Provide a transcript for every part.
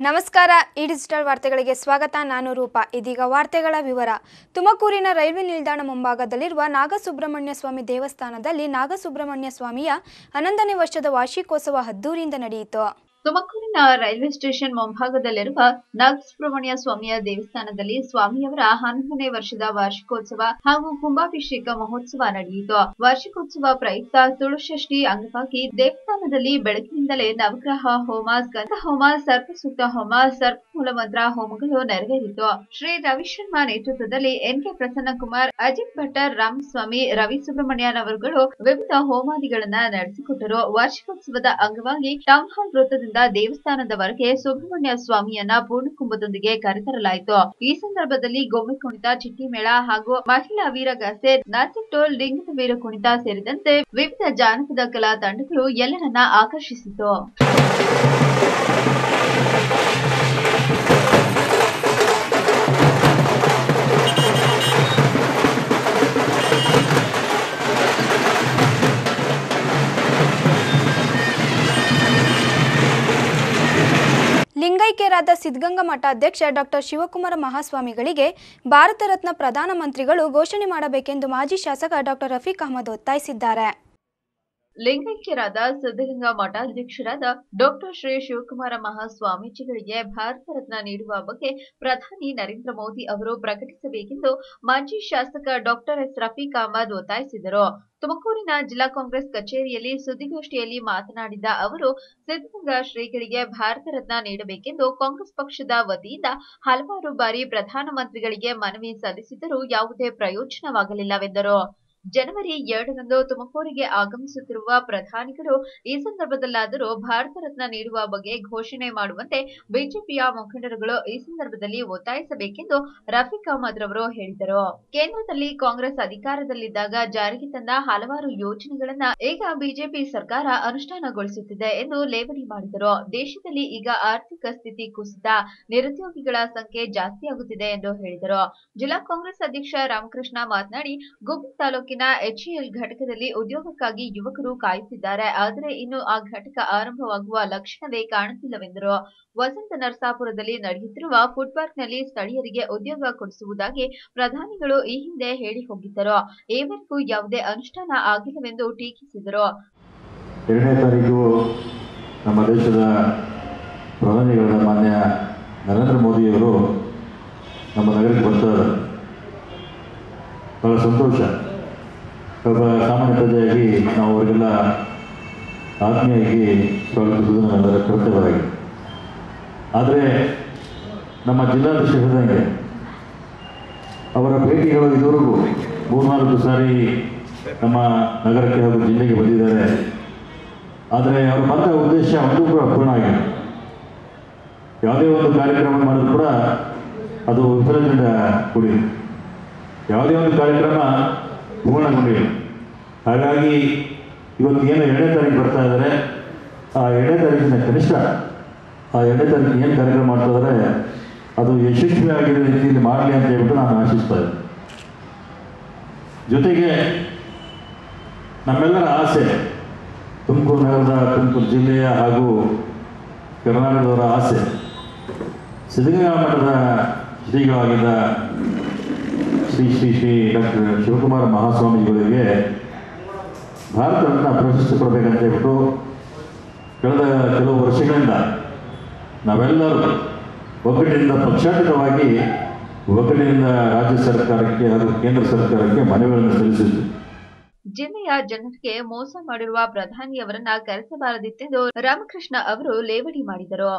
ನಮಸ್ಕಾರ, ಈ ಡಿಜಿಟಲ್ ವಾರ್ತೆಗಳಿಗೆ ಸ್ವಾಗತ. ನಾನು ರೂಪ. ಇದೀಗ ವಾರ್ತೆಗಳ ವಿವರ. ತುಮಕೂರಿನ ರೈಲ್ವೆ ನಿಲ್ದಾಣ ಮುಂಭಾಗದಲ್ಲಿರುವ ನಾಗಸುಬ್ರಹ್ಮಣ್ಯ ಸ್ವಾಮಿ ದೇವಸ್ಥಾನದಲ್ಲಿ ನಾಗಸುಬ್ರಹ್ಮಣ್ಯ ಸ್ವಾಮಿಯ ಹನ್ನೊಂದನೇ ವರ್ಷದ ವಾರ್ಷಿಕೋತ್ಸವ ಅದ್ದೂರಿಯಿಂದ ನಡೆಯಿತು. ತುಮಕೂರಿನ ರೈಲ್ವೆ ಸ್ಟೇಷನ್ ಮುಂಭಾಗದಲ್ಲಿರುವ ನಾಗಸುಬ್ರಹ್ಮಣ್ಯ ಸ್ವಾಮಿಯ ದೇವಸ್ಥಾನದಲ್ಲಿ ಸ್ವಾಮಿಯವರ ಹನ್ನೊಂದನೇ ವರ್ಷದ ವಾರ್ಷಿಕೋತ್ಸವ ಹಾಗೂ ಕುಂಭಾಭಿಷೇಕ ಮಹೋತ್ಸವ ನಡೆಯಿತು. ವಾರ್ಷಿಕೋತ್ಸವ ಪ್ರಯುಕ್ತ ತುಳುಷಷ್ಠಿ ಅಂಗವಾಗಿ ದೇವಸ್ಥಾನದಲ್ಲಿ ಬೆಳಕಿನಿಂದಲೇ ನವಗ್ರಹ ಹೋಮ ಗಂಧ ಹೋಮ, ಸರ್ಪಸೂಕ್ತ ಹೋಮ, ಸರ್ಪ ಮೂಲಮಂತ್ರ ಹೋಮಗಳು ನೆರವೇರಿತು. ಶ್ರೀ ರವಿಶರ್ಮ ನೇತೃತ್ವದಲ್ಲಿ ಎನ್ ಕೆ ಪ್ರಸನ್ನಕುಮಾರ್, ಅಜಿತ್ ಭಟ್ಟರ್ ರಾಮಸ್ವಾಮಿ ರವಿ ಸುಬ್ರಹ್ಮಣ್ಯನವರುಗಳು ವಿವಿಧ ಹೋಮಾದಿಗಳನ್ನ ನಡೆಸಿಕೊಟ್ಟರು. ವಾರ್ಷಿಕೋತ್ಸವದ ಅಂಗವಾಗಿ ಟೌನ್ ಹಾಲ್ ವೃತ್ತದಿಂದ ದೇವಸ್ಥಾನದವರೆಗೆ ಸುಬ್ರಹ್ಮಣ್ಯ ಸ್ವಾಮಿಯನ್ನ ಪೂರ್ಣಕುಂಭದೊಂದಿಗೆ ಕರೆತರಲಾಯಿತು. ಈ ಸಂದರ್ಭದಲ್ಲಿ ಗೊಂಬೆ ಕುಣಿತ ಚಿಟ್ಟಿ ಮೇಳ ಹಾಗೂ ಮಹಿಳಾ ವೀರಗಾಸೆ ನಾಚಿಟ್ಟೋಲ್ ಲಿಂಗದ ವೀರ ಕುಣಿತ ಸೇರಿದಂತೆ ವಿವಿಧ ಜಾನಪದ ಕಲಾ ತಂಡಗಳು ಎಲ್ಲರನ್ನ ಆಕರ್ಷಿಸಿತು. ಲಿಂಗೈಕ್ಯರಾದ ಸಿದ್ಧಗಂಗಾ ಮಠಾಧ್ಯಕ್ಷ ಡಾಕ್ಟರ್ ಶಿವಕುಮಾರ ಮಹಾಸ್ವಾಮಿಗಳಿಗೆ ಭಾರತ ರತ್ನ ಪ್ರಧಾನಮಂತ್ರಿಗಳು ಘೋಷಣೆ ಮಾಡಬೇಕೆಂದು ಮಾಜಿ ಶಾಸಕ ಡಾಕ್ಟರ್ ರಫೀಕ್ ಅಹಮದ್ ಒತ್ತಾಯಿಸಿದ್ದಾರೆ. ಲಿಂಗೈಕ್ಯರಾದ ಸಿದ್ಧಗಂಗಾ ಮಠಾಧ್ಯಕ್ಷರಾದ ಡಾಕ್ಟರ್ ಶ್ರೀ ಶಿವಕುಮಾರ ಮಹಾಸ್ವಾಮೀಜಿಗಳಿಗೆ ಭಾರತ ರತ್ನ ನೀಡುವ ಬಗ್ಗೆ ಪ್ರಧಾನಿ ನರೇಂದ್ರ ಮೋದಿ ಅವರು ಪ್ರಕಟಿಸಬೇಕೆಂದು ಮಾಜಿ ಶಾಸಕ ಡಾಕ್ಟರ್ ಎಸ್ ರಫೀಕ್ ಅಹಮದ್ ಒತ್ತಾಯಿಸಿದರು. ತುಮಕೂರಿನ ಜಿಲ್ಲಾ ಕಾಂಗ್ರೆಸ್ ಕಚೇರಿಯಲ್ಲಿ ಸುದ್ದಿಗೋಷ್ಠಿಯಲ್ಲಿ ಮಾತನಾಡಿದ ಅವರು, ಸಿದ್ಧಗಂಗಾ ಶ್ರೀಗಳಿಗೆ ಭಾರತ ರತ್ನ ನೀಡಬೇಕೆಂದು ಕಾಂಗ್ರೆಸ್ ಪಕ್ಷದ ವತಿಯಿಂದ ಹಲವಾರು ಬಾರಿ ಪ್ರಧಾನಮಂತ್ರಿಗಳಿಗೆ ಮನವಿ ಸಲ್ಲಿಸಿದರೂ ಯಾವುದೇ ಪ್ರಯೋಜನವಾಗಲಿಲ್ಲವೆಂದರು. ಜನವರಿ ಎರಡರಂದು ತುಮಕೂರಿಗೆ ಆಗಮಿಸುತ್ತಿರುವ ಪ್ರಧಾನಿಗಳು ಈ ಸಂದರ್ಭದಲ್ಲಾದರೂ ಭಾರತ ರತ್ನ ನೀಡುವ ಬಗ್ಗೆ ಘೋಷಣೆ ಮಾಡುವಂತೆ ಬಿಜೆಪಿಯ ಮುಖಂಡರುಗಳು ಈ ಸಂದರ್ಭದಲ್ಲಿ ಒತ್ತಾಯಿಸಬೇಕೆಂದು ರಫೀಕ್ ಅಹಮದ್ ರವರು ಹೇಳಿದರು. ಕೇಂದ್ರದಲ್ಲಿ ಕಾಂಗ್ರೆಸ್ ಅಧಿಕಾರದಲ್ಲಿದ್ದಾಗ ಜಾರಿಗೆ ತಂದ ಹಲವಾರು ಯೋಜನೆಗಳನ್ನ ಈಗ ಬಿಜೆಪಿ ಸರ್ಕಾರ ಅನುಷ್ಠಾನಗೊಳಿಸುತ್ತಿದೆ ಎಂದು ಲೇವಡಿ ಮಾಡಿದರು. ದೇಶದಲ್ಲಿ ಈಗ ಆರ್ಥಿಕ ಸ್ಥಿತಿ ಕುಸಿತ, ನಿರುದ್ಯೋಗಿಗಳ ಸಂಖ್ಯೆ ಜಾಸ್ತಿಯಾಗುತ್ತಿದೆ ಎಂದು ಹೇಳಿದರು. ಜಿಲ್ಲಾ ಕಾಂಗ್ರೆಸ್ ಅಧ್ಯಕ್ಷ ರಾಮಕೃಷ್ಣ ಮಾತನಾಡಿ ಗುಬ್ಬಿ ತಾಲೂಕಿನ ಎಚ್ಎಎಲ್ ಘಟಕದಲ್ಲಿ ಉದ್ಯೋಗಕ್ಕಾಗಿ ಯುವಕರು ಕಾಯುತ್ತಿದ್ದಾರೆ. ಆದರೆ ಇನ್ನು ಆ ಘಟಕ ಆರಂಭವಾಗುವ ಲಕ್ಷಣವೇ ಕಾಣುತ್ತಿಲ್ಲವೆಂದರು. ವಸಂತ ನರಸಾಪುರದಲ್ಲಿ ನಡೆಯುತ್ತಿರುವ ಫುಡ್ ಪಾರ್ಕ್ನಲ್ಲಿ ಸ್ಥಳೀಯರಿಗೆ ಉದ್ಯೋಗ ಕೊಡಿಸುವುದಾಗಿ ಪ್ರಧಾನಿಗಳು ಈ ಹಿಂದೆ ಹೇಳಿ ಹೋಗಿದ್ದರು ಈವರೆಗೂ ಯಾವುದೇ ಅನುಷ್ಠಾನ ಆಗಿಲ್ಲವೆಂದು ಟೀಕಿಸಿದರು. ಎರಡನೇ ತಾರೀಕು ನಮ್ಮ ದೇಶದ ಪ್ರಧಾನಿಗಳಾದ ಮಾನ್ಯ ನರೇಂದ್ರ ಮೋದಿಯವರು ನಮ್ಮ ನಗರಕ್ಕೆ ಬರ್ತಾರೆ ಬಹಳ ಸಂತೋಷ. ಒಬ್ಬ ಸಾಮಾನ್ಯ ಪ್ರಜೆಯಾಗಿ ನಾವು ಅವರಿಗೆಲ್ಲ ಆತ್ಮೀಯಾಗಿ ಸ್ವಾಗತಿಸುವುದು ನಮ್ಮೆಲ್ಲರ ಕರ್ತವ್ಯವಾಗಿದೆ. ಆದರೆ ನಮ್ಮ ಜಿಲ್ಲಾಧ್ಯಕ್ಷ ಹೇಳಿದಂಗೆ ಅವರ ಭೇಟಿಗಳು ಇದುವರೆಗೂ ಮೂರ್ನಾಲ್ಕು ಸಾರಿ ನಮ್ಮ ನಗರಕ್ಕೆ ಹಾಗೂ ಜಿಲ್ಲೆಗೆ ಬಂದಿದ್ದಾರೆ. ಆದರೆ ಅವರು ಬಂದ ಉದ್ದೇಶ ಒಂದು ಕೂಡ ಪೂರ್ಣ ಆಗಿದೆ ಯಾವುದೇ ಒಂದು ಕಾರ್ಯಕ್ರಮ ಮಾಡಿದ್ರು ಕೂಡ ಅದು ವಿಫಲದಿಂದ ಕೂಡಿದೆ. ಯಾವುದೇ ಒಂದು ಕಾರ್ಯಕ್ರಮ ಪೂರ್ಣಗೊಂಡಿಲ್ಲ ಹಾಗಾಗಿ ಇವತ್ತು ಏನು ಎರಡನೇ ತಾರೀಕು ಬರ್ತಾ ಇದ್ದಾರೆ ಆ ಎರಡನೇ ತಾರೀಕಿನ ಕನಿಷ್ಠ, ಆ ಎರಡನೇ ತಾರೀಕು ಏನು ಕಾರ್ಯಕ್ರಮ ಮಾಡ್ತಾ ಇದ್ದಾರೆ ಅದು ಯಶಸ್ವಿಯಾಗಿರೋ ರೀತಿಯಲ್ಲಿ ಮಾಡಲಿ ಅಂತ ಹೇಳ್ಬಿಟ್ಟು ನಾನು ಆಶಿಸ್ತಾ ಇದ್ದೆ ಜೊತೆಗೆ ನಮ್ಮೆಲ್ಲರ ಆಸೆ, ತುಮಕೂರು ನಗರದ ತುಮಕೂರು ಜಿಲ್ಲೆಯ ಹಾಗೂ ಕರ್ನಾಟಕದವರ ಆಸೆ, ಸಿದ್ಧಗಂಗಾ ಮಠದ ಶ್ರೀಗಳಾಗಿದ್ದ ಶ್ರೀ ಶ್ರೀ ಶ್ರೀ ಡಾಕ್ಟರ್ ಶಿವಕುಮಾರ ಮಹಾಸ್ವಾಮಿಗಳಿಗೆ ಭಾರತ ರತ್ನ ಪ್ರಶಸ್ತಿ ಕೊಡಬೇಕಂತ ಹೇಳ್ಬಿಟ್ಟು ಕಳೆದ ಕೆಲವು ವರ್ಷಗಳಿಂದ ನಾವೆಲ್ಲರೂ ಒಗ್ಗಟ್ಟಿನಿಂದ ಪಕ್ಷಾತೀತವಾಗಿ ಒಗ್ಗಟ್ಟಿನಿಂದ ರಾಜ್ಯ ಸರ್ಕಾರಕ್ಕೆ ಹಾಗೂ ಕೇಂದ್ರ ಸರ್ಕಾರಕ್ಕೆ ಮನವಿಗಳನ್ನು ಸಲ್ಲಿಸಿದ್ವಿ. ಜಿಲ್ಲೆಯ ಜನರಿಗೆ ಮೋಸ ಮಾಡಿರುವ ಪ್ರಧಾನಿಯವರನ್ನ ಕರೆಸಬಾರದಿತ್ತೆಂದು ರಾಮಕೃಷ್ಣ ಅವರು ಲೇವಡಿ ಮಾಡಿದರು.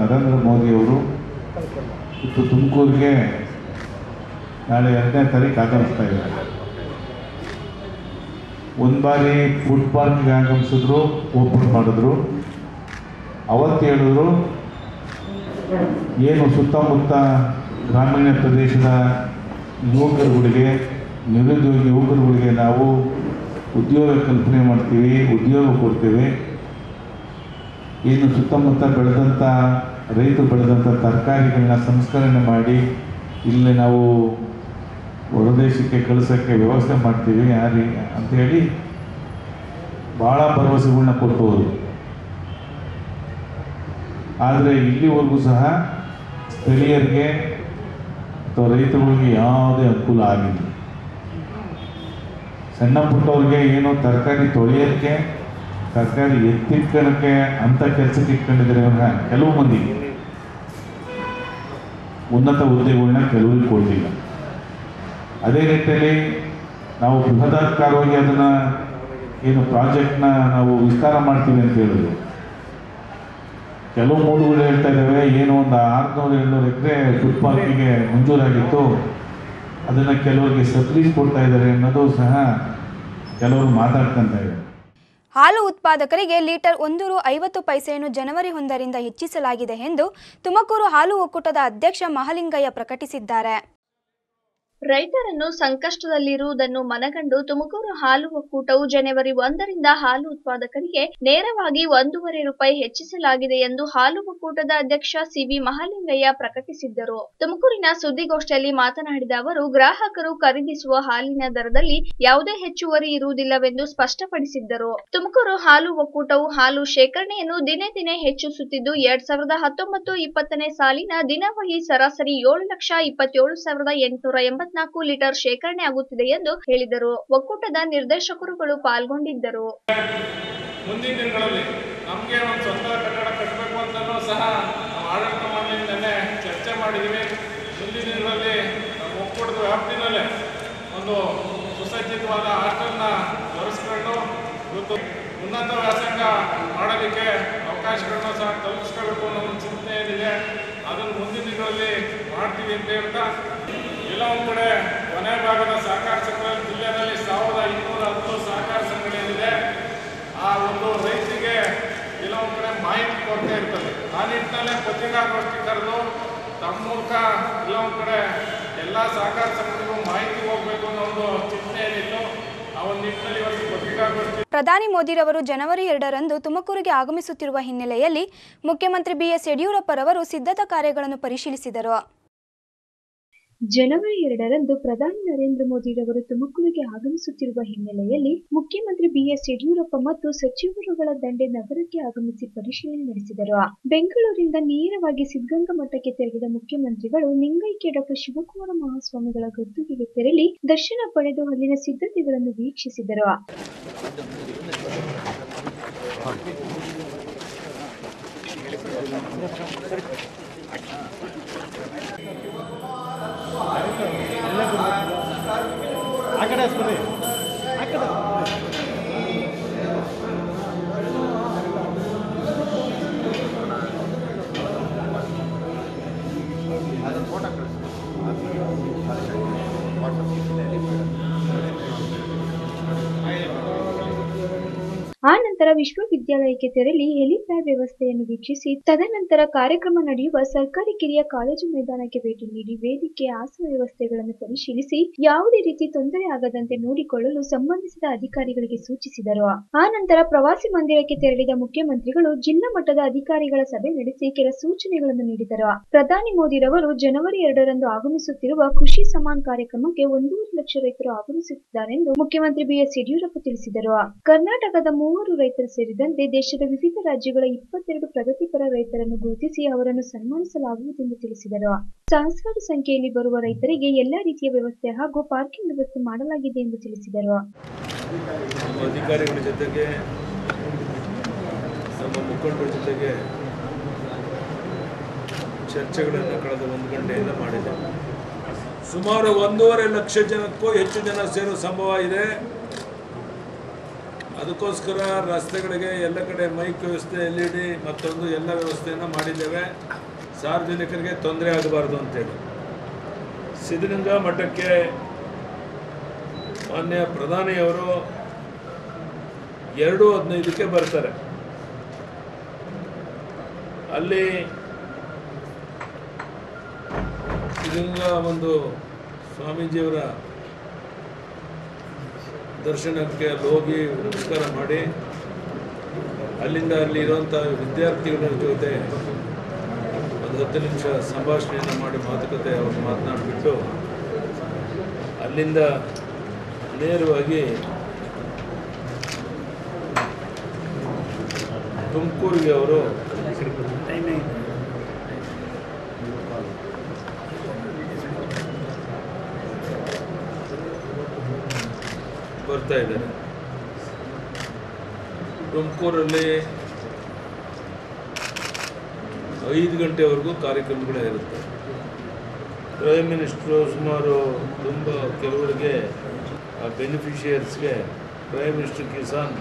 ನರೇಂದ್ರ ಮೋದಿ ಅವರು ತುಮಕೂರಿಗೆ ನಾಳೆ ಎರಡನೇ ತಾರೀಕು ಆಗಮಿಸ್ತಾ ಇದ್ದಾರೆ. ಒಂದು ಬಾರಿ ಫುಡ್ ಪಾರ್ಕ್ಗೆ ಆಗಮಿಸಿದ್ರು ಓಪನ್ ಮಾಡಿದ್ರು. ಅವತ್ತು ಹೇಳಿದ್ರು, ಏನು ಸುತ್ತಮುತ್ತ ಗ್ರಾಮೀಣ ಪ್ರದೇಶದ ಯುವಕರುಗಳಿಗೆ, ನಿರುದ್ಯೋಗಿ ಯುವಕರುಗಳಿಗೆ ನಾವು ಉದ್ಯೋಗ ಕಲ್ಪನೆ ಮಾಡ್ತೀವಿ, ಉದ್ಯೋಗ ಕೊಡ್ತೀವಿ. ಏನು ಸುತ್ತಮುತ್ತ ಬೆಳೆದಂಥ ರೈತರು ಬೆಳೆದಂಥ ತರಕಾರಿಗಳನ್ನ ಸಂಸ್ಕರಣೆ ಮಾಡಿ, ಇಲ್ಲಿ ನಾವು ಹೊರದೇಶಕ್ಕೆ ಕಳಿಸೋಕ್ಕೆ ವ್ಯವಸ್ಥೆ ಮಾಡ್ತೀವಿ, ಯಾರಿ ಅಂಥೇಳಿ ಭಾಳ ಭರವಸೆಗಳನ್ನ ಕೊಟ್ಟವರು. ಆದರೆ ಇಲ್ಲಿವರೆಗೂ ಸಹ ಸ್ಥಳೀಯರಿಗೆ ಅಥವಾ ರೈತರುಗಳಿಗೆ ಯಾವುದೇ ಅನುಕೂಲ ಆಗಿಲ್ಲ. ಸಣ್ಣ ಪುಟ್ಟವ್ರಿಗೆ ಏನು ತರಕಾರಿ ತೊಳೆಯೋಕ್ಕೆ, ತರಕಾರಿ ಎತ್ತಿಟ್ಕೊಳ್ಳೋಕ್ಕೆ ಅಂಥ ಕೆಲಸಕ್ಕೆ ಇಟ್ಕೊಂಡಿದ್ದಾರೆ ಕೆಲವು ಮಂದಿ ಉನ್ನತ ಹುದ್ದೆಗಳನ್ನ ಕೆಲವರಿಗೆ ಕೊಡಲಿಲ್ಲ ಅದೇ ರೀತಿಯಲ್ಲಿ ನಾವು ಬೃಹದಾಕಾರವಾಗಿ ಅದನ್ನು ಏನು ಪ್ರಾಜೆಕ್ಟ್ನ ನಾವು ವಿಸ್ತಾರ ಮಾಡ್ತೀವಿ ಅಂತ ಹೇಳಿದ್ರು ಕೆಲವು ಮೂಡುಗಳು ಹೇಳ್ತಾ ಇದ್ದಾವೆ ಏನು ಒಂದು ಆರುನೂರು, ಏಳ್ನೂರು ಎಕರೆ ಫುಡ್ ಪಾರ್ಕಿಗೆ ಮಂಜೂರಾಗಿತ್ತು. ಅದನ್ನು ಕೆಲವರಿಗೆ ಸಬ್ಸಿಡಿ ಕೊಡ್ತಾ ಇದ್ದಾರೆ ಅನ್ನೋದು ಸಹ ಕೆಲವರು ಮಾತಾಡ್ಕೊಂತ ಇದ್ದಾರೆ ಹಾಲು ಉತ್ಪಾದಕರಿಗೆ ಲೀಟರ್ ಒಂದು ರು ಐವತ್ತು ಪೈಸೆಯನ್ನು ಜನವರಿ ಒಂದರಿಂದ ಹೆಚ್ಚಿಸಲಾಗಿದೆ ಎಂದು ತುಮಕೂರು ಹಾಲು ಒಕ್ಕೂಟದ ಅಧ್ಯಕ್ಷ ಮಹಲಿಂಗಯ್ಯ ಪ್ರಕಟಿಸಿದ್ದಾರೆ. ರೈತರನ್ನು ಸಂಕಷ್ಟದಲ್ಲಿರುವುದನ್ನು ಮನಗಂಡು ತುಮಕೂರು ಹಾಲು ಒಕ್ಕೂಟವು ಜನವರಿ ಒಂದರಿಂದ ಹಾಲು ಉತ್ಪಾದಕರಿಗೆ ನೇರವಾಗಿ ಒಂದೂವರೆ ರೂಪಾಯಿ ಹೆಚ್ಚಿಸಲಾಗಿದೆ ಎಂದು ಹಾಲು ಒಕ್ಕೂಟದ ಅಧ್ಯಕ್ಷ ಸಿವಿ ಮಹಾಲಿಂಗಯ್ಯ ಪ್ರಕಟಿಸಿದ್ದರು. ತುಮಕೂರಿನ ಸುದ್ದಿಗೋಷ್ಠಿಯಲ್ಲಿ ಮಾತನಾಡಿದ ಅವರು, ಗ್ರಾಹಕರು ಖರೀದಿಸುವ ಹಾಲಿನ ದರದಲ್ಲಿ ಯಾವುದೇ ಹೆಚ್ಚುವರಿ ಇರುವುದಿಲ್ಲವೆಂದು ಸ್ಪಷ್ಟಪಡಿಸಿದ್ದರು. ತುಮಕೂರು ಹಾಲು ಒಕ್ಕೂಟವು ಹಾಲು ಶೇಖರಣೆಯನ್ನು ದಿನೇ ದಿನೇ ಹೆಚ್ಚಿಸುತ್ತಿದ್ದು, ಎರಡ್ ಸಾವಿರದ ಹತ್ತೊಂಬತ್ತು ಇಪ್ಪತ್ತನೇ ಸಾಲಿನ ದಿನವಹಿ ಸರಾಸರಿ ಏಳು ಲಕ್ಷ ಇಪ್ಪತ್ತೇಳು ಸಾವಿರದ ಎಂಟುನೂರ ಎಂಬತ್ನಾಲ್ಕು ಲೀಟರ್ ಶೇಖರಣೆ ಆಗುತ್ತಿದೆ ಎಂದು ಹೇಳಿದರು. ಒಕ್ಕೂಟದ ನಿರ್ದೇಶಕರುಗಳು ಪಾಲ್ಗೊಂಡಿದ್ದರು. ಮುಂದಿನ ದಿನಗಳಲ್ಲಿ ನಮಗೆ ಒಂದು ಸ್ವಂತ ಕಟ್ಟಡ ಕಟ್ಟಬೇಕು ಅಂತಲೂ ಸಹ ನಾವು ಆಡಳಿತ ಮಂಡಳಿಯಿಂದಲೇ ಚರ್ಚೆ ಮಾಡಿದ್ದೀವಿ. ಮುಂದಿನ ದಿನಗಳಲ್ಲಿ ನಮ್ಮ ಒಕ್ಕೂಟದ ವ್ಯಾಪ್ತಿನಲ್ಲೇ ಒಂದು ಸುಸಜ್ಜಿತವಾದ ಹಾಸ್ಟೆಲ್ನ ತರಿಸ್ಕೊಂಡು ಇವತ್ತು ಉನ್ನತ ವ್ಯಾಸಂಗ ಮಾಡಲಿಕ್ಕೆ ಅವಕಾಶಗಳನ್ನು ಸಹ ಕಲ್ಪಿಸ್ಕೊಳ್ಬೇಕು ಅನ್ನೋ ಒಂದು ಚಿಂತನೆ ಏನಿದೆ. ಅದನ್ನು ಮುಂದಿನ ದಿನಗಳಲ್ಲಿ ಮಾಡ್ತೀವಿ ಅಂತ ಹೇಳ್ತಾ ಎಲ್ಲ ಒಂದು ಕಡೆ ಕೊನೆ ಭಾಗದ ಸಹಕಾರ ಸಂಘ, ಜಿಲ್ಲೆಯಲ್ಲಿ ಸಾವಿರದ ಇನ್ನೂರ ಹತ್ತು ಸಹಕಾರ ಸಂಘಗಳಿದೆ ಆ ಒಂದು ರೈತರಿಗೆ ಕೆಲವೊಂದು ಕಡೆ ಮಾಹಿತಿ ಕೊರತೆ ಇರ್ತದೆ. ಆ ನಿಟ್ಟಿನಲ್ಲಿ ಪತ್ರಿಕಾಗೋಷ್ಠಿ ಕರೆದು ತಮ್ಮ ಮೂಲಕ ಕೆಲವೊಂದು ಕಡೆ ಎಲ್ಲ ಸಹಕಾರ ಸಂಘಗಳಿಗೂ ಮಾಹಿತಿ ಹೋಗಬೇಕು ಅನ್ನೋ ಒಂದು ಚಿಂತನೆ ಏನಿತ್ತು ಆ ಒಂದು ನಿಟ್ಟಿನಲ್ಲಿ ಇವತ್ತು ಪತ್ರಿಕಾಗೋಷ್ಠಿ ಪ್ರಧಾನಿ ಮೋದಿರವರು ಜನವರಿ ಎರಡರಂದು ತುಮಕೂರಿಗೆ ಆಗಮಿಸುತ್ತಿರುವ ಹಿನ್ನೆಲೆಯಲ್ಲಿ ಮುಖ್ಯಮಂತ್ರಿ ಬಿಎಸ್ ಯಡಿಯೂರಪ್ಪರವರು ಸಿದ್ಧತಾ ಕಾರ್ಯಗಳನ್ನು ಪರಿಶೀಲಿಸಿದರು. ಜನವರಿ ಎರಡರಂದು ಪ್ರಧಾನಿ ನರೇಂದ್ರ ಮೋದಿರವರು ತುಮಕೂರಿಗೆ ಆಗಮಿಸುತ್ತಿರುವ ಹಿನ್ನೆಲೆಯಲ್ಲಿ ಮುಖ್ಯಮಂತ್ರಿ ಬಿಎಸ್ ಯಡಿಯೂರಪ್ಪ ಮತ್ತು ಸಚಿವರುಗಳ ದಂಡೆ ನಗರಕ್ಕೆ ಆಗಮಿಸಿ ಪರಿಶೀಲನೆ ನಡೆಸಿದರು. ಬೆಂಗಳೂರಿಂದ ನೇರವಾಗಿ ಸಿದ್ಧಗಂಗಾ ಮಠಕ್ಕೆ ತೆರಳಿದ ಮುಖ್ಯಮಂತ್ರಿಗಳು ಲಿಂಗೈಕ್ಯ ಡಾಕ್ಟರ್ ಶಿವಕುಮಾರ ಮಹಾಸ್ವಾಮಿಗಳ ಗದ್ದುಗೆಗೆ ತೆರಳಿ ದರ್ಶನ ಪಡೆದು ಅಲ್ಲಿನ ಸಿದ್ಧತೆಗಳನ್ನು ವೀಕ್ಷಿಸಿದರು. ಆ ನಂತರ ವಿಶ್ವವಿದ್ಯಾಲಯಕ್ಕೆ ತೆರಳಿ ಹೆಲಿಪ್ಯಾಡ್ ವ್ಯವಸ್ಥೆಯನ್ನು ವೀಕ್ಷಿಸಿ, ತದನಂತರ ಕಾರ್ಯಕ್ರಮ ನಡೆಯುವ ಸರ್ಕಾರಿ ಕಿರಿಯ ಕಾಲೇಜು ಮೈದಾನಕ್ಕೆ ಭೇಟಿ ನೀಡಿ ವೇದಿಕೆ ಆಸನ ವ್ಯವಸ್ಥೆಗಳನ್ನು ಪರಿಶೀಲಿಸಿ, ಯಾವುದೇ ರೀತಿ ತೊಂದರೆ ಆಗದಂತೆ ನೋಡಿಕೊಳ್ಳಲು ಸಂಬಂಧಿಸಿದ ಅಧಿಕಾರಿಗಳಿಗೆ ಸೂಚಿಸಿದರು. ಆ ನಂತರ ಪ್ರವಾಸಿ ಮಂದಿರಕ್ಕೆ ತೆರಳಿದ ಮುಖ್ಯಮಂತ್ರಿಗಳು ಜಿಲ್ಲಾ ಮಟ್ಟದ ಅಧಿಕಾರಿಗಳ ಸಭೆ ನಡೆಸಿ ಕೆಲ ಸೂಚನೆಗಳನ್ನು ನೀಡಿದರು. ಪ್ರಧಾನಿ ಮೋದಿರವರು ಜನವರಿ ಎರಡರಂದು ಆಗಮಿಸುತ್ತಿರುವ ಕೃಷಿ ಸಮಾನ್ ಕಾರ್ಯಕ್ರಮಕ್ಕೆ ಒಂದೂವರೆ ಲಕ್ಷ ರೈತರು ಆಗಮಿಸುತ್ತಿದ್ದಾರೆಂದು ಮುಖ್ಯಮಂತ್ರಿ ಬಿಎಸ್ ಯಡಿಯೂರಪ್ಪ ತಿಳಿಸಿದರು. ಕರ್ನಾಟಕದ ಮೂವರು ರೈತರು ಸೇರಿದಂತೆ ದೇಶದ ವಿವಿಧ ರಾಜ್ಯಗಳ ಇಪ್ಪತ್ತೆರಡು ಪ್ರಗತಿಪರ ರೈತರನ್ನು ಗುರುತಿಸಿ ಅವರನ್ನು ಸನ್ಮಾನಿಸಲಾಗುವುದು ಎಂದು ತಿಳಿಸಿದರು. ಸಹಸ್ರಾರು ಸಂಖ್ಯೆಯಲ್ಲಿ ಬರುವ ರೈತರಿಗೆ ಎಲ್ಲಾ ರೀತಿಯ ವ್ಯವಸ್ಥೆ ಹಾಗೂ ಪಾರ್ಕಿಂಗ್ ವ್ಯವಸ್ಥೆ ಮಾಡಲಾಗಿದೆ ಎಂದು ತಿಳಿಸಿದರು. ಅಧಿಕಾರಿಗಳ ಜೊತೆಗೆ, ನಮ್ಮ ಚರ್ಚೆಗಳನ್ನು ಕಳೆದ ಒಂದು ಗಂಟೆಯಿಂದ ಮಾಡಿದೆ ಸುಮಾರು ಒಂದೂವರೆ ಲಕ್ಷ ಜನಕ್ಕೂ ಹೆಚ್ಚು ಜನ ಸೇರುವ ಸಂಭವ ಇದೆ. ಅದಕ್ಕೋಸ್ಕರ ರಸ್ತೆಗಳಿಗೆ ಎಲ್ಲ ಕಡೆ ಮೈಕ್ ವ್ಯವಸ್ಥೆ, ಎಲ್ ಇ ಡಿ ಮತ್ತೊಂದು ಎಲ್ಲ ವ್ಯವಸ್ಥೆಯನ್ನು ಮಾಡಿದ್ದೇವೆ. ಸಾರ್ವಜನಿಕರಿಗೆ ತೊಂದರೆ ಆಗಬಾರ್ದು ಅಂತೇಳಿ. ಸಿದ್ಧಗಂಗಾ ಮಠಕ್ಕೆ ಮಾನ್ಯ ಪ್ರಧಾನಿಯವರು ಎರಡು ಹದಿನೈದಕ್ಕೆ ಬರ್ತಾರೆ. ಅಲ್ಲಿ ಸಿದ್ಧಗಂಗಾ ಒಂದು ಸ್ವಾಮೀಜಿಯವರ ದರ್ಶನಕ್ಕೆ ಅಲ್ಲಿ ಹೋಗಿ ನಮಸ್ಕಾರ ಮಾಡಿ. ಅಲ್ಲಿಂದ ಅಲ್ಲಿ ಇರುವಂಥ ವಿದ್ಯಾರ್ಥಿಗಳ ಜೊತೆ ಒಂದು ಹತ್ತು ನಿಮಿಷ ಸಂಭಾಷಣೆಯನ್ನು ಮಾಡಿ ಮಾತುಕತೆ ಅವರು ಮಾತನಾಡಿಬಿಟ್ಟು ಅಲ್ಲಿಂದ ನೇರವಾಗಿ ತುಮಕೂರಿಗೆ ಅವರು ಬರ್ತಾ ಇದ್ದಾರೆ. ತುಮಕೂರಲ್ಲಿ ಐದು ಗಂಟೆವರೆಗೂ ಕಾರ್ಯಕ್ರಮಗಳೇ ಇರುತ್ತೆ. ಪ್ರೈಮ್ ಮಿನಿಸ್ಟ್ರು ಸುಮಾರು ತುಂಬ ಕೆಲವರಿಗೆ, ಆ ಬೆನಿಫಿಷಿಯರ್ಸ್ಗೆ ಪ್ರೈಮ್ ಮಿನಿಸ್ಟರ್ ಕಿಸಾನ್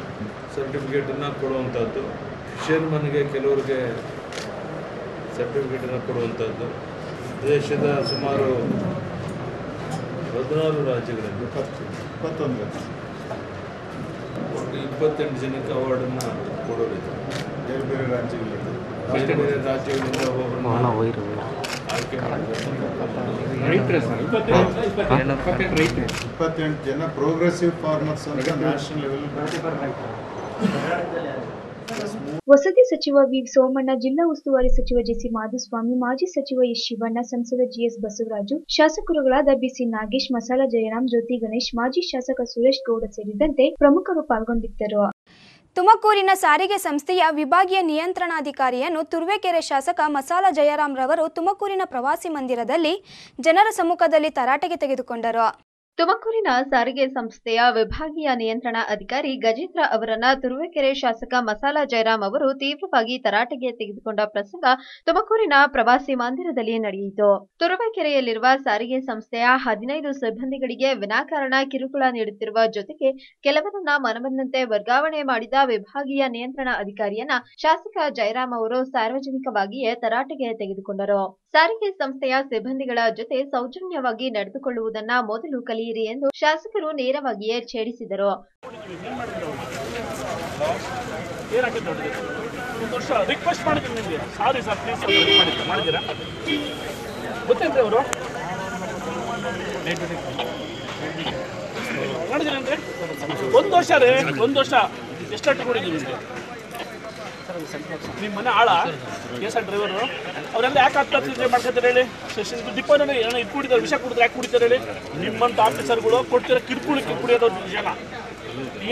ಸರ್ಟಿಫಿಕೇಟನ್ನು ಕೊಡುವಂಥದ್ದು ಫಿಷರ್ಮನ್ಗೆ ಕೆಲವರಿಗೆ ಸರ್ಟಿಫಿಕೇಟನ್ನು ಕೊಡುವಂಥದ್ದು ದೇಶದ ಸುಮಾರು ಹದಿನಾರು ರಾಜ್ಯಗಳಲ್ಲಿ. ಇಪ್ಪತ್ತೊಂದು. ಇಪ್ಪತ್ತೆಂಟು ಜನಕ್ಕೆ ಅವಾರ್ಡನ್ನು ಕೊಡೋರಿದೆ ಬೇರೆ ಬೇರೆ ರಾಜ್ಯಗಳಿಂದ ಬೇರೆ ಬೇರೆ ರಾಜ್ಯಗಳಿಂದ ಒಬ್ಬರನ್ನ ಆಯ್ಕೆ ಇಪ್ಪತ್ತೆಂಟು ಜನ ಪ್ರೋಗ್ರೆಸಿವ್ ಫಾರ್ಮರ್ಸ್ ಅಂತ ನ್ಯಾಷನಲ್ ಲೆವೆಲ್ ವಸತಿ ಸಚಿವ ವಿ ಸೋಮಣ್ಣ, ಜಿಲ್ಲಾ ಉಸ್ತುವಾರಿ ಸಚಿವ ಜೆಸಿ ಮಾಧುಸ್ವಾಮಿ, ಮಾಜಿ ಸಚಿವ ಎಸ್ ಶಿವಣ್ಣ, ಸಂಸದ ಜಿಎಸ್ ಬಸವರಾಜು, ಶಾಸಕರುಗಳಾದ ಬಿಸಿ ನಾಗೇಶ್, ಮಸಾಲ ಜಯರಾಮ್ ಜ್ಯೋತಿ ಗಣೇಶ್, ಮಾಜಿ ಶಾಸಕ ಸುರೇಶ್ ಗೌಡ ಸೇರಿದಂತೆ ಪ್ರಮುಖರು ಪಾಲ್ಗೊಂಡಿದ್ದರು. ತುಮಕೂರಿನ ಸಾರಿಗೆ ಸಂಸ್ಥೆಯ ವಿಭಾಗೀಯ ನಿಯಂತ್ರಣಾಧಿಕಾರಿಯನ್ನು ತುರುವೇಕೆರೆ ಶಾಸಕ ಮಸಾಲ ಜಯರಾಮ್ ರವರು ತುಮಕೂರಿನ ಪ್ರವಾಸಿ ಮಂದಿರದಲ್ಲಿ ಜನರ ಸಮ್ಮುಖದಲ್ಲಿ ತರಾಟೆಗೆ ತೆಗೆದುಕೊಂಡರು. ತುಮಕೂರಿನ ಸಾರಿಗೆ ಸಂಸ್ಥೆಯ ವಿಭಾಗೀಯ ನಿಯಂತ್ರಣ ಅಧಿಕಾರಿ ಗಜೇಂದ್ರ ಅವರನ್ನ ತುರುವೇಕೆರೆ ಶಾಸಕ ಮಸಾಲಾ ಜಯರಾಮ್ ಅವರು ತೀವ್ರವಾಗಿ ತರಾಟೆಗೆ ತೆಗೆದುಕೊಂಡ ಪ್ರಸಂಗ ತುಮಕೂರಿನ ಪ್ರವಾಸಿ ಮಂದಿರದಲ್ಲಿ ನಡೆಯಿತು. ತುರುವೇಕೆರೆಯಲ್ಲಿರುವ ಸಾರಿಗೆ ಸಂಸ್ಥೆಯ ಹದಿನೈದು ಸಿಬ್ಬಂದಿಗಳಿಗೆ ವಿನಾಕಾರಣ ಕಿರುಕುಳ ನೀಡುತ್ತಿರುವ ಜೊತೆಗೆ ಕೆಲವರನ್ನ ಮನಬಂದಂತೆ ವರ್ಗಾವಣೆ ಮಾಡಿದ ವಿಭಾಗೀಯ ನಿಯಂತ್ರಣ ಅಧಿಕಾರಿಯನ್ನ ಶಾಸಕ ಜಯರಾಮ್ ಅವರು ಸಾರ್ವಜನಿಕವಾಗಿಯೇ ತರಾಟೆಗೆ ತೆಗೆದುಕೊಂಡರು. ಸಾರಿಗೆ ಸಂಸ್ಥೆಯ ಸಿಬ್ಬಂದಿಗಳ ಜೊತೆ ಸೌಜನ್ಯವಾಗಿ ನಡೆದುಕೊಳ್ಳುವುದನ್ನ ಮೊದಲು ಕಲಿಯಿರಿ ಎಂದು ಶಾಸಕರು ನೇರವಾಗಿಯೇ ಛೇಡಿಸಿದರು ಒಂದು ವರ್ಷ ರೀ ಒಂದು ವರ್ಷ. ಎಷ್ಟು ಕೊಡಿದ್ದೀವಿ ನಿಮ್ಮ ಮನೆ ಆಳ, ಎಸ್ ಆರ್ ಡ್ರೈವರು ಅವರೆಲ್ಲ ಯಾಕೆ ಆತ್ಮಹತ್ಯೆ ಮಾಡ್ಕೊತಾರೆ ಹೇಳಿ? ಸೆಷನ್ ಡಿಪೋನಲ್ಲಿ ಏನೋ ಇದು ಕುಡಿತಾರೆ ವಿಷ ಕುಡಿದ್ರೆ ಯಾಕೆ ಕುಡಿತಾರೆ ಹೇಳಿ? ನಿಮ್ಮಂಥ ಆಫೀಸರ್ಗಳು ಕೊಡ್ತಿರೋ ಕಿರ್ಕುಳಕ್ಕೆ ಕುಡಿಯೋದವ್ರು ಜನ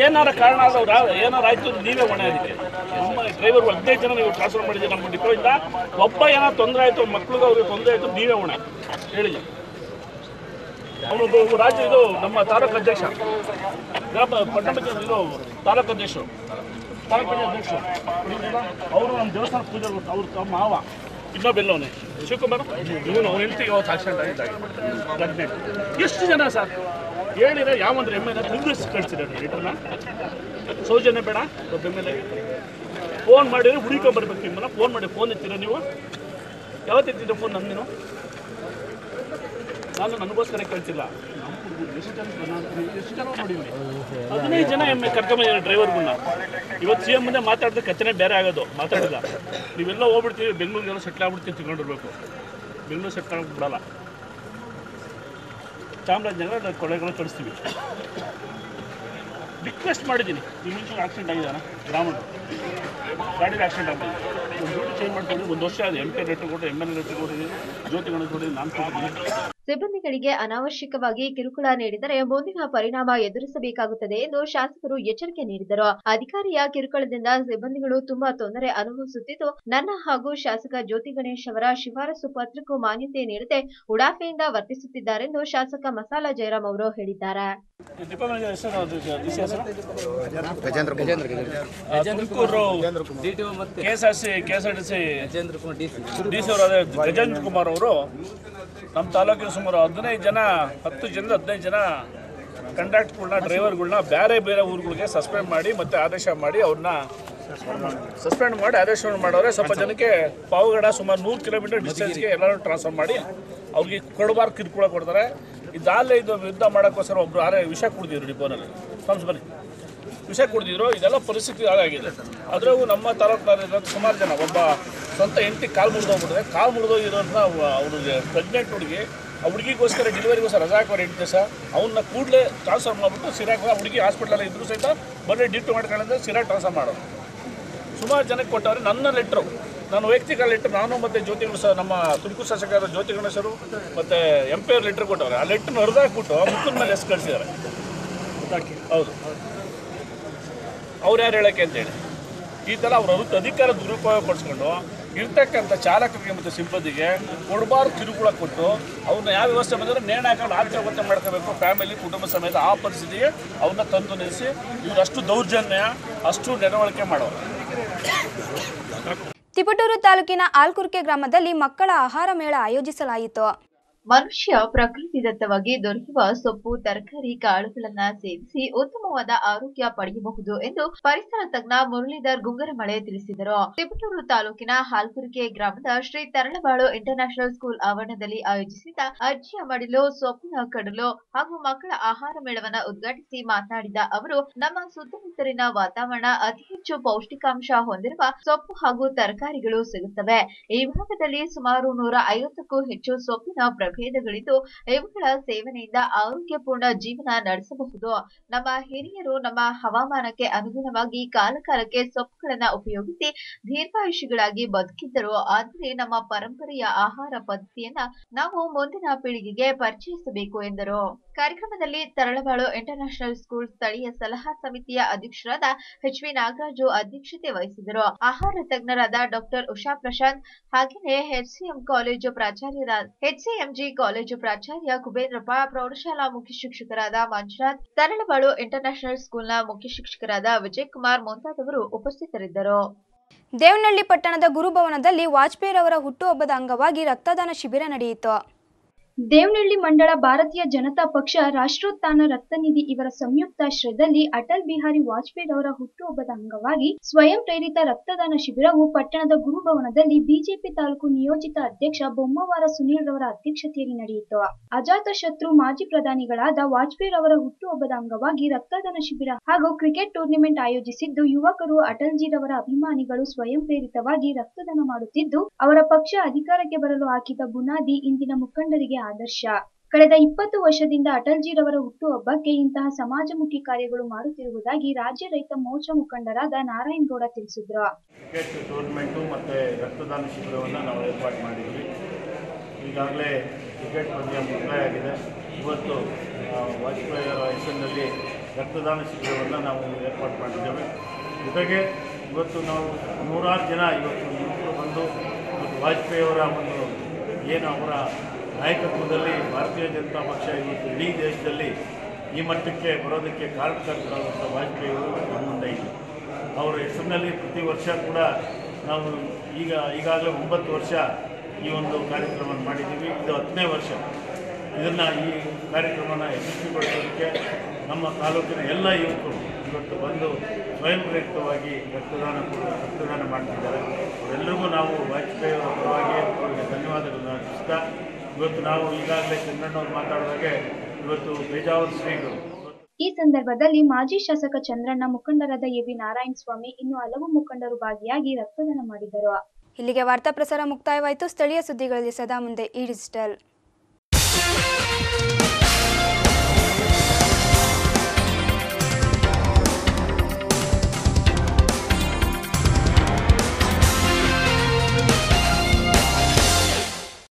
ಏನಾರ ಕಾರಣ ಆದವ್ರ, ಏನಾರ ಆಯ್ತು ನೀವೇ ಹೊಣೆ ಅದಕ್ಕೆ ನಮ್ಮ ಡ್ರೈವರ್ ಹದಿನೈದು ಜನ ನೀವು ಟ್ರಾನ್ಸ್ಫರ್ ಮಾಡಿದ್ದೀರಿ ನಮ್ಮ ಡಿಪೋಯಿಂದ ಒಬ್ಬ ಏನೋ ತೊಂದರೆ ಆಯಿತು, ಮಕ್ಳಿಗೆ ಅವ್ರಿಗೆ ತೊಂದರೆ ಆಯಿತು, ನೀವೇ ಹೊಣೆ. ಹೇಳಿ. ಅವನು ರಾಜ್ಯ ಇದು ನಮ್ಮ ತಾಲೂಕು ಅಧ್ಯಕ್ಷ. ಗ್ರಾಮ ಪಟ್ಟಣ ಇದು ತಾಲೂಕು ಅಧ್ಯಕ್ಷರು. ಪಂಚಾಯತ್ ಅಧ್ಯಕ್ಷರು ಅವರು ನಮ್ಮ ದೇವಸ್ಥಾನ ಪೂಜೆ ಅವ್ರ ತಮ್ಮ ಮಾವ ಇನ್ನೊಬ್ಬೆಲ್ಲವನೇ ಶಿವಕುಮಾರ್? ಇವನು ಅವ್ನ ಹೆಂಡತಿಗೆ ಅವತ್ತು ಆಕ್ಸಿಡೆಂಟ್ ಆಗಿದ್ದಾಗ ಎಷ್ಟು ಜನ ಸರ್? ಹೇಳಿದ್ರೆ ಯಾವಂದ್ರೆ ಎಂ ಎಲ್ ಎ ತಿಂಗ್ಳಿಸಿ ಕಳಿಸಿದ್ದಾರೆ ರಿಟರ್ನ ಸೌಜನ್ಯ ಬೇಡ ಒಬ್ಬ ಎಂ ಎಲ್ ಎ ಫೋನ್ ಮಾಡಿದ್ರೆ ಹುಡುಕೊಂಬರ್ಬೇಕು ನಿಮ್ಮನ್ನ. ಫೋನ್ ಮಾಡಿ ಫೋನ್ ಎತ್ತೀರ ನೀವು? ಯಾವತ್ತು ಫೋನ್ ನೀನು ನಾನು ನನಗೋಸ್ಕರ ಕೇಳ್ತಿಲ್ಲ ಹದಿನೈದು ಜನ ಎಮ್ಮೆ ಕರ್ಕೊಂಬಂದಿದ್ದಾರೆ ಡ್ರೈವರ್ಗಳನ್ನ ಇವತ್ತು ಸಿ ಎಂ ಮುಂದೆ ಮಾತಾಡಿದ್ರೆ ಕಥೆನೇ ಬೇರೆ ಆಗೋದು ಮಾತಾಡಿಲ್ಲ ನೀವೆಲ್ಲ ಹೋಗ್ಬಿಡ್ತೀವಿ ಬೆಂಗಳೂರಿಗೆಲ್ಲ ಸೆಟ್ಲ್ ಆಗ್ಬಿಡ್ತೀವಿ ತಿಳ್ಕೊಂಡಿರ್ಬೇಕು. ಬೆಂಗಳೂರು ಸೆಟ್ಲ್ ಆಗಿ ಬಿಡಲ್ಲ. ಚಾಮರಾಜನಗರ ಕೊಳೆಗಳ ಕಳಿಸ್ತೀವಿ ರಿಕ್ವೆಸ್ಟ್ ಮಾಡಿದ್ದೀನಿ. ಮುಂಚೆ ಆಕ್ಸಿಡೆಂಟ್ ಆಗಿದ್ದಾನ ಗ್ರಾಮದ ಗಾಡಿಗೆ ಆಕ್ಸಿಡೆಂಟ್ ಆಗಿದೆ. ಒಂದು ಡ್ಯೂಟಿ ಚೇಂಜ್ ಮಾಡ್ಕೊಂಡು ಒಂದು ವರ್ಷ ಅದು ಎಂ ಪಿ ಲೆಟ್ರ್ ಕೊಟ್ಟು ಎಂ ಎಲ್ ಎ ಲೆಟ್ರ್ ಕೊಟ್ಟಿದ್ದೀನಿ ಜ್ಯೋತಿ ಗಣೇಶ್ ಕೊಟ್ಟಿದ್ದೀನಿ ನಾನು ಕೊಟ್ಟಿದ್ದೀನಿ ಸಿಬ್ಬಂದಿಗಳಿಗೆ ಅನಾವಶ್ಯಕವಾಗಿ ಕಿರುಕುಳ ನೀಡಿದರೆ ಮುಂದಿನ ಪರಿಣಾಮ ಎದುರಿಸಬೇಕಾಗುತ್ತದೆ ಎಂದು ಶಾಸಕರು ಎಚ್ಚರಿಕೆ ನೀಡಿದರು. ಅಧಿಕಾರಿಯ ಕಿರುಕುಳದಿಂದ ಸಿಬ್ಬಂದಿಗಳು ತುಂಬಾ ತೊಂದರೆ ಅನುಭವಿಸುತ್ತಿದ್ದು, ನನ್ನ ಹಾಗೂ ಶಾಸಕ ಜ್ಯೋತಿ ಗಣೇಶ್ ಅವರ ಶಿಫಾರಸು ಪತ್ರಕ್ಕೂ ಮಾನ್ಯತೆ ನೀಡದೆ ಉಡಾಫೆಯಿಂದ ವರ್ತಿಸುತ್ತಿದ್ದಾರೆಂದು ಶಾಸಕ ಮಸಾಲ ಜಯರಾಮ್ ಅವರು ಹೇಳಿದ್ದಾರೆ. ಅದು Tumakuru K S R C K S R T C D C ಅವರಾದ Gajendra Kumar ಅವರು. ನಮ್ಮ ತಾಲೂಕಿನ ಸುಮಾರು ಹದಿನೈದು ಜನ ಹತ್ತು ಜನ ಹದಿನೈದು ಜನ ಕಂಡಕ್ಟ್ಗಳನ್ನ ಡ್ರೈವರ್ಗಳನ್ನ ಬೇರೆ ಬೇರೆ ಊರುಗಳಿಗೆ ಸಸ್ಪೆಂಡ್ ಮಾಡಿ ಮತ್ತೆ ಆದೇಶ ಮಾಡಿ ಅವ್ರನ್ನ ಸಸ್ಪೆಂಡ್ ಮಾಡಿ ಆದೇಶ ಮಾಡೋರೆ. ಸ್ವಲ್ಪ ಜನಕ್ಕೆ ಪಾವಗಡ ಸುಮಾರು ನೂರು ಕಿಲೋಮೀಟರ್ ಡಿಸ್ಟೆನ್ಸ್ಗೆ ಎಲ್ಲರೂ ಟ್ರಾನ್ಸ್ಫರ್ ಮಾಡಿ ಅವ್ರಿಗೆ ಕೊಡಬಾರ್ದು ಕಿರುಕುಳ ಕೊಡ್ತಾರೆ. ಇದಾಗಲೇ ಇದು ಯುದ್ಧ ಮಾಡೋಕ್ಕೋಸ್ಕರ ಒಬ್ರು ಆರೆ ವಿಷ ಕುಡಿದಿದ್ರು ಡಿಪೋನಲ್ಲಿ ಸಂಸ್ ಬನ್ನಿ. ವಿಷ ಕುಡಿದಿದ್ರು, ಇದೆಲ್ಲ ಪರಿಸ್ಥಿತಿ ಹಾಗಾಗಿದೆ ಅದ್ರಾಗು ನಮ್ಮ ತಾಲೂಕಿನಲ್ಲಿ ಸುಮಾರು ಜನ, ಒಬ್ಬ ಸ್ವಂತ ಹೆಂಡತಿ ಕಾಲು ಮುರಿದೋಗ್ಬಿಟ್ರೆ ಕಾಲು ಮುರಿದೋಗಿರೋದನ್ನ ಅವ್ರಿಗೆ ಪ್ರೆಗ್ನೆಂಟ್ ಹುಡುಗಿ, ಆ ಹುಡುಗಿಗೋಸ್ಕರ ಡೆಲಿವರಿಗೋಸ್ಕರ ರಜಾ ಹಾಕೋರು ಎಂಟು ದಿವಸ ಅವನ್ನ ಕೂಡಲೇ ಟ್ರಾನ್ಸ್ಫರ್ ಮಾಡಿಬಿಟ್ಟು ಸಿರಾ ಹುಡುಗಿ ಹಾಸ್ಪಿಟ್ಲಲ್ಲಿ ಇದ್ರು ಸಹಿತ ಬರೀ ಡ್ಯೂಟಿ ಮಾಡ್ಕೊಳ್ಳೋದ್ರೆ ಸಿರಾ ಟ್ರಾನ್ಸ್ಫರ್ ಮಾಡೋರು ಸುಮಾರು ಜನಕ್ಕೆ ಕೊಟ್ಟವ್ರೆ ನನ್ನ ಲೆಟ್ರು ನಾನು ವೈಯಕ್ತಿಕ ಲೆಟ್ರ್, ನಾನು ಮತ್ತು ಜ್ಯೋತಿ ಗಣೇಶ ನಮ್ಮ ತುಮಕೂರು ಶಾಸಕರ ಜ್ಯೋತಿ ಗಣೇಶರು ಮತ್ತು ಎಂ ಪಿ ಅವ್ರ ಲೆಟ್ರ್ ಕೊಟ್ಟವ್ರೆ. ಆ ಲೆಟ್ರನ್ನ ಹರಿದಾಕ್ಬಿಟ್ಟು ಮುಖದ ಮೇಲೆ ಎಸ್ ಕಳಿಸಿದ್ದಾರೆ. ಹೌದು. ಅವ್ರು ಯಾರು ಹೇಳೋಕ್ಕೆ ಅಂತೇಳಿ ಈ ಥರ ಅವ್ರ ಅಧಿಕಾರ ದುರುಪಯೋಗ ಪಡಿಸ್ಕೊಂಡು ಇರ್ತಕ್ಕಂಥ ಚಾಲಕರಿಗೆ ಮತ್ತು ಸಿಬ್ಬಂದಿಗೆ ಕೊಡಬಾರ್ದು ಕಿರುಕುಳ ಕೊಟ್ಟು ಅವ್ರನ್ನ ಯಾವ ವ್ಯವಸ್ಥೆ ಬಂದರೆ ನೇಣು ಹಾಕೊಂಡು ಆತ್ಮಹತ್ಯೆ ಮಾಡ್ಕೋಬೇಕು. ಫ್ಯಾಮಿಲಿ, ಕುಟುಂಬ ಸಮೇತ ಆ ಪರಿಸ್ಥಿತಿಗೆ ಅವ್ರನ್ನ ತಂದು ನಿಲ್ಲಿಸಿ ಇವ್ರು ಅಷ್ಟು ದೌರ್ಜನ್ಯ, ಅಷ್ಟು ನಡವಳಿಕೆ ಮಾಡೋರು. ತಿಪಟೂರು ತಾಲೂಕಿನ ಆಲ್ಕುರ್ಕೆ ಗ್ರಾಮದಲ್ಲಿ ಮಕ್ಕಳ ಆಹಾರ ಮೇಳ ಆಯೋಜಿಸಲಾಯಿತು. ಮನುಷ್ಯ ಪ್ರಕೃತಿದತ್ತವಾಗಿ ದೊರೆಯುವ ಸೊಪ್ಪು, ತರಕಾರಿ, ಕಾಳುಗಳನ್ನ ಸೇವಿಸಿ ಉತ್ತಮವಾದ ಆರೋಗ್ಯ ಪಡೆಯಬಹುದು ಎಂದು ಪರಿಸರ ತಜ್ಞ ಮುರಳೀಧರ್ ಗುಂಗರಮಳೆ ತಿಳಿಸಿದರು. ತಿಪಟೂರು ತಾಲೂಕಿನ ಹಾಲ್ಕುರಿಕೆ ಗ್ರಾಮದ ಶ್ರೀ ತರಳಬಾಳು ಇಂಟರ್ನ್ಯಾಷನಲ್ ಸ್ಕೂಲ್ ಆವರಣದಲ್ಲಿ ಆಯೋಜಿಸಿದ್ದ ಅಜ್ಜಿಯ ಮಡಿಲು, ಸೊಪ್ಪಿನ ಕಡಲು ಹಾಗೂ ಮಕ್ಕಳ ಆಹಾರ ಮೇಳವನ್ನ ಉದ್ಘಾಟಿಸಿ ಮಾತನಾಡಿದ ಅವರು, ನಮ್ಮ ಸುತ್ತಮುತ್ತಲಿನ ವಾತಾವರಣ ಅತಿ ಹೆಚ್ಚು ಪೌಷ್ಟಿಕಾಂಶ ಹೊಂದಿರುವ ಸೊಪ್ಪು ಹಾಗೂ ತರಕಾರಿಗಳು ಸಿಗುತ್ತವೆ. ಈ ಭಾಗದಲ್ಲಿ ಸುಮಾರು ನೂರ ಐವತ್ತಕ್ಕೂ ಹೆಚ್ಚು ಸೊಪ್ಪಿನ ಪ್ರಭೇದಗಳಿದ್ದು ಇವುಗಳ ಸೇವನೆಯಿಂದ ಆರೋಗ್ಯಪೂರ್ಣ ಜೀವನ ನಡೆಸಬಹುದು. ನಮ್ಮ ಹಿರಿಯರು ನಮ್ಮ ಹವಾಮಾನಕ್ಕೆ ಅನುಗುಣವಾಗಿ ಕಾಲಕಾಲಕ್ಕೆ ಸೊಪ್ಪುಗಳನ್ನ ಉಪಯೋಗಿಸಿ ದೀರ್ಘಾಯುಷಿಗಳಾಗಿ ಬದುಕಿದ್ದರು. ಆದರೆ ನಮ್ಮ ಪರಂಪರೆಯ ಆಹಾರ ಪದ್ಧತಿಯನ್ನ ನಾವು ಮುಂದಿನ ಪೀಳಿಗೆಗೆ ಪರಿಚಯಿಸಬೇಕು ಎಂದರು. ಕಾರ್ಯಕ್ರಮದಲ್ಲಿ ತರಳಬಾಳು ಇಂಟರ್ನ್ಯಾಷನಲ್ ಸ್ಕೂಲ್ ಸ್ಥಳೀಯ ಸಲಹಾ ಸಮಿತಿಯ ಅಧ್ಯಕ್ಷರಾದ ಎಚ್ ವಿ ನಾಗರಾಜು ಅಧ್ಯಕ್ಷತೆ ವಹಿಸಿದರು. ಆಹಾರ ತಜ್ಞರಾದ ಡಾಕ್ಟರ್ ಉಷಾ ಪ್ರಶಾಂತ್ ಹಾಗೆಯೇ ಎಚ್ಸಿಎಂ ಕಾಲೇಜು ಪ್ರಾಚಾರ್ಯರಾದ ಎಚ್ಸಿಎಂಜಿ ಕಾಲೇಜು ಪ್ರಾಚಾರ್ಯ ಕುಬೇಂದ್ರಪ್ಪ ಪ್ರೌಢಶಾಲಾ ಮುಖ್ಯ ಶಿಕ್ಷಕರಾದ ಮಂಜುನಾಥ್, ತರಳಬಾಳು ಇಂಟರ್ನ್ಯಾಷನಲ್ ಸ್ಕೂಲ್ನ ಮುಖ್ಯ ಶಿಕ್ಷಕರಾದ ವಿಜಯ್ ಕುಮಾರ್ ಮುಂತಾದವರು ಉಪಸ್ಥಿತರಿದ್ದರು. ದೇವನಹಳ್ಳಿ ಪಟ್ಟಣದ ಗುರುಭವನದಲ್ಲಿ ವಾಜಪೇಯಿ ಅವರ ಹುಟ್ಟುಹಬ್ಬದ ಅಂಗವಾಗಿ ರಕ್ತದಾನ ಶಿಬಿರ ನಡೆಯಿತು. ದೇವನಹಳ್ಳಿ ಮಂಡಳ ಭಾರತೀಯ ಜನತಾ ಪಕ್ಷ ರಾಷ್ಟ್ರೋತ್ಥಾನ ರಕ್ತನಿಧಿ ಇವರ ಸಂಯುಕ್ತಾಶ್ರಯದಲ್ಲಿ ಅಟಲ್ ಬಿಹಾರಿ ವಾಜಪೇಯಿ ಅವರ ಹುಟ್ಟುಹಬ್ಬದ ಅಂಗವಾಗಿ ಸ್ವಯಂ ಪ್ರೇರಿತ ರಕ್ತದಾನ ಶಿಬಿರವು ಪಟ್ಟಣದ ಗುರುಭವನದಲ್ಲಿ ಬಿಜೆಪಿ ತಾಲೂಕು ನಿಯೋಜಿತ ಅಧ್ಯಕ್ಷ ಬೊಮ್ಮವಾರ ಸುನೀಲ್ ರವರ ಅಧ್ಯಕ್ಷತೆಯಲ್ಲಿ ನಡೆಯಿತು. ಅಜಾತ ಶತ್ರು ಮಾಜಿ ಪ್ರಧಾನಿಗಳಾದ ವಾಜಪೇಯಿ ಅವರ ಹುಟ್ಟುಹಬ್ಬದ ಅಂಗವಾಗಿ ರಕ್ತದಾನ ಶಿಬಿರ ಹಾಗೂ ಕ್ರಿಕೆಟ್ ಟೂರ್ನಿಮೆಂಟ್ ಆಯೋಜಿಸಿದ್ದು, ಯುವಕರು ಅಟಲ್ಜಿರವರ ಅಭಿಮಾನಿಗಳು ಸ್ವಯಂ ಪ್ರೇರಿತವಾಗಿ ರಕ್ತದಾನ ಮಾಡುತ್ತಿದ್ದು, ಅವರ ಪಕ್ಷ ಅಧಿಕಾರಕ್ಕೆ ಬರಲು ಹಾಕಿದ ಬುನಾದಿ ಇಂದಿನ ಮುಖಂಡರಿಗೆ ಆದರ್ಶ. ಕಳೆದ ಇಪ್ಪತ್ತು ವರ್ಷದಿಂದ ಅಟಲ್ಜಿರವರ ಹುಟ್ಟುಹಬ್ಬಕ್ಕೆ ಇಂತಹ ಸಮಾಜಮುಖಿ ಕಾರ್ಯಗಳು ಮಾಡುತ್ತಿರುವುದಾಗಿ ರಾಜ್ಯ ರೈತ ಮೋರ್ಚಾ ಮುಖಂಡರಾದ ನಾರಾಯಣಗೌಡ ತಿಳಿಸಿದ್ರು. ಕ್ರಿಕೆಟ್ ಟೂರ್ನಮೆಂಟು ಮತ್ತು ರಕ್ತದಾನ ಶಿಬಿರವನ್ನು ನಾವು ಏರ್ಪಾಡು ಮಾಡಿದ್ವಿ. ಈಗಾಗಲೇ ಕ್ರಿಕೆಟ್ ಪಂದ್ಯ ಮುಕ್ತಾಯ ಆಗಿದೆ. ಇವತ್ತು ವಾಜಪೇಯಿ ಅವರ ಹೆಸರಿನಲ್ಲಿ ರಕ್ತದಾನ ಶಿಬಿರವನ್ನು ನಾವು ಏರ್ಪಾಡು ಮಾಡಿದ್ದೇವೆ. ಜೊತೆಗೆ ಇವತ್ತು ನಾವು ನೂರಾರು ಜನ ಇವತ್ತು ಯುವಕರು ಬಂದು, ಇವತ್ತು ವಾಜಪೇಯಿ ಅವರ ಒಂದು ಏನು ಅವರ ನಾಯಕತ್ವದಲ್ಲಿ ಭಾರತೀಯ ಜನತಾ ಪಕ್ಷ ಇವತ್ತು ಇಡೀ ದೇಶದಲ್ಲಿ ಈ ಮಟ್ಟಕ್ಕೆ ಬರೋದಕ್ಕೆ ಕಾರಣಕರ್ತರಾದಂಥ ವಾಜಪೇಯಿ ಅವರು ನಮ್ಮ ಮುಂದೆ ಇದೆ ಅವರ ಹೆಸರಿನಲ್ಲಿ ಪ್ರತಿ ವರ್ಷ ಕೂಡ ನಾವು ಈಗ ಈಗಾಗಲೇ ಒಂಬತ್ತು ವರ್ಷ ಈ ಒಂದು ಕಾರ್ಯಕ್ರಮವನ್ನು ಮಾಡಿದ್ದೀವಿ. ಇದು ಹತ್ತನೇ ವರ್ಷ. ಇದನ್ನು ಈ ಕಾರ್ಯಕ್ರಮನ ಯಶಸ್ವಿಗೊಳಿಸೋದಕ್ಕೆ ನಮ್ಮ ತಾಲೂಕಿನ ಎಲ್ಲ ಯುವಕರು ಇವತ್ತು ಬಂದು ಸ್ವಯಂ ಪ್ರೇರಿತವಾಗಿ ರಕ್ತದಾನ ರಕ್ತದಾನ ಮಾಡ್ತಿದ್ದಾರೆ. ಅವರೆಲ್ಲರಿಗೂ ನಾವು ವಾಜಪೇಯಿ ಅವರ ಪರವಾಗಿ ಅವರಿಗೆ ಧನ್ಯವಾದಗಳನ್ನು ಅರ್ಪಿಸ್ತಾ ಇವತ್ತು ನಾವು ಈಗಾಗಲೇ ಚಂದ್ರಣ್ಣವ್ರು ಮಾತಾಡಿದಾಗೆ ಇವತ್ತು ಬೇಜಾವರ್ ಶ್ರೀಗಳು. ಈ ಸಂದರ್ಭದಲ್ಲಿ ಮಾಜಿ ಶಾಸಕ ಚಂದ್ರಣ್ಣ ಮುಖಂಡರಾದ ಎ ವಿ ನಾರಾಯಣ ಸ್ವಾಮಿ ಇನ್ನು ಹಲವು ಮುಖಂಡರು ಭಾಗಿಯಾಗಿ ರಕ್ತದಾನ ಮಾಡಿದರು. ಇಲ್ಲಿಗೆ ವಾರ್ತಾ ಪ್ರಸಾರ ಮುಕ್ತಾಯವಾಯಿತು. ಸ್ಥಳೀಯ ಸುದ್ದಿಗಳಲ್ಲಿ ಸದಾ ಮುಂದೆ ಈ ಡಿಜಿಟಲ್.